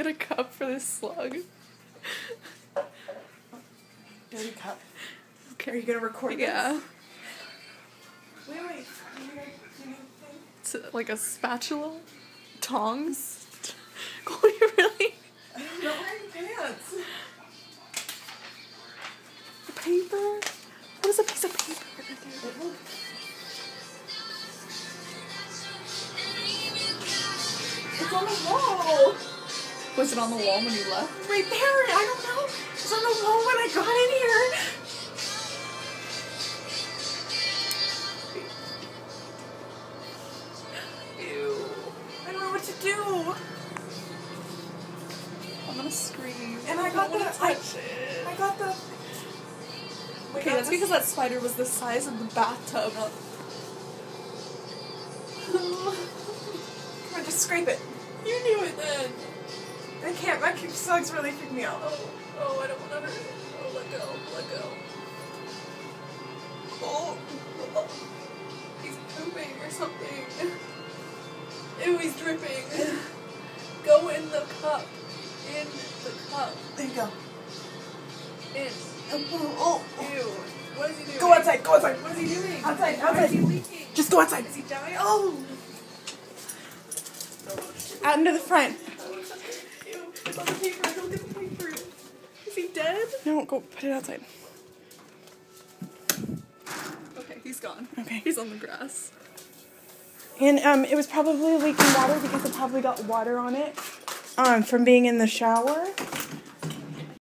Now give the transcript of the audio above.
for this slug. Dirty cup. Okay. Are you gonna record Yeah. this? Wait, wait. Gonna- It's like a spatula, tongs. Chloe, really? I'm not wearing pants. Paper? What is a piece of paper gonna do? It will- It's on the wall. Was it on the wall when you left? Right there. I don't know. It's on the wall when I got in here. Ew. I don't know what to do. I'm gonna scream. And I got the- I- touch it. I got the. Okay, that's because that spider was the size of the bathtub. Come on, just scrape it. You knew it then. I can't. My slugs really freak me out. Oh, oh, I don't want to hurt it. Oh, let go, let go. Oh, oh, oh. he's pooping or something. Ew, he's dripping. Go in the cup. In the cup. There you go. In. Oh, oh. oh. Ew. What is he doing? Go outside. Go outside. What is he doing? Outside, outside. is he leaking? Just go outside. Is he dying? Oh. Out into the front. On the paper. Don't get the paper. Is he dead? No, go put it outside. Okay, he's gone. Okay. He's on the grass. And um, it was probably leaking water because it probably got water on it um, from being in the shower.